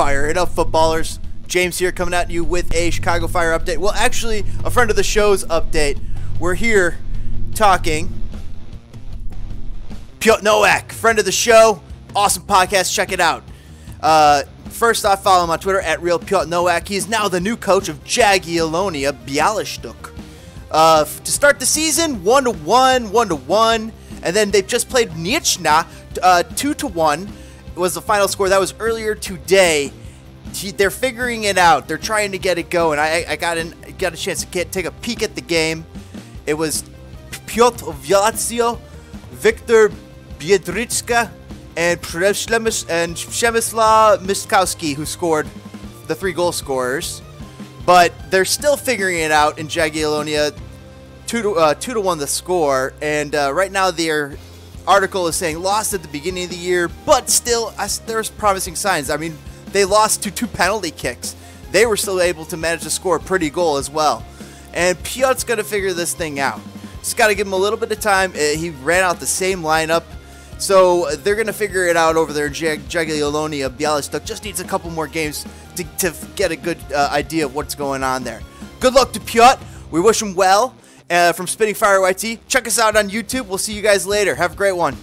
Fire up, footballers. James here coming at you with a Chicago Fire update. Well, actually, a friend of the show's update. We're here talking. Piotr Nowak, friend of the show. Awesome podcast. Check it out. Uh, first off, follow him on Twitter at Real Piotr Nowak. He is now the new coach of Jagiellonia Bialystok. Uh, to start the season, one to one, one to one, and then they've just played Nieciecza, uh, two to one. Was the final score that was earlier today. They're figuring it out. They're trying to get it going. I, I got in, got a chance to get take a peek at the game. It was Piotr Viacio, Victor Biedricka, and Przemysl- and Przemysław Mystkowski who scored the three goal scorers. But they're still figuring it out in Jagiellonia. Two to uh, two to one the score, and uh, right now their article is saying lost at the beginning of the year, but still I there's promising signs. I mean, they lost to two penalty kicks. They were still able to manage to score a pretty goal as well. And Piotr's going to figure this thing out. Just got to give him a little bit of time. Uh, He ran out the same lineup. So uh, they're going to figure it out over there Jagiellonia. Bialystok just needs a couple more games to, to get a good uh, idea of what's going on there. Good luck to Piotr. We wish him well. Uh, from Spitting Fire YT. Check us out on YouTube. We'll see you guys later. Have a great one.